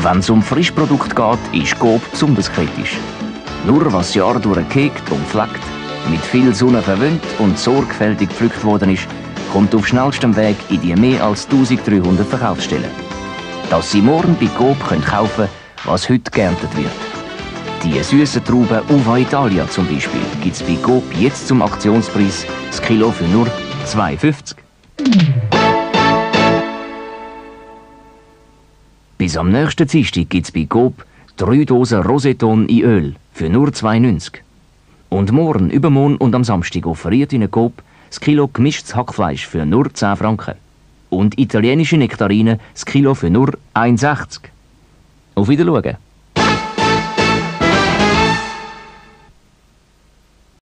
Wenn es um Frischprodukt geht, ist Coop besonders kritisch. Nur was Jahr durchgehegt und fleckt, mit viel Sonne verwöhnt und sorgfältig gepflückt worden ist, kommt auf schnellstem Weg in die mehr als 1300 Verkaufsstellen. Dass Sie morgen bei Coop können was heute geerntet wird. Die süßen Trauben Uva Italia zum Beispiel gibt es bei Coop jetzt zum Aktionspreis das Kilo für nur 2,50. Bis am nächsten Dienstag gibt es bei Coop drei Dosen Roseton in Öl für nur 2,90. Und morgen, übermorgen und am Samstag offeriert Ihnen Coop das Kilo gemischtes Hackfleisch für nur 10 Franken. Und italienische Nektarinen das Kilo für nur 1,60. Auf Wiedersehen.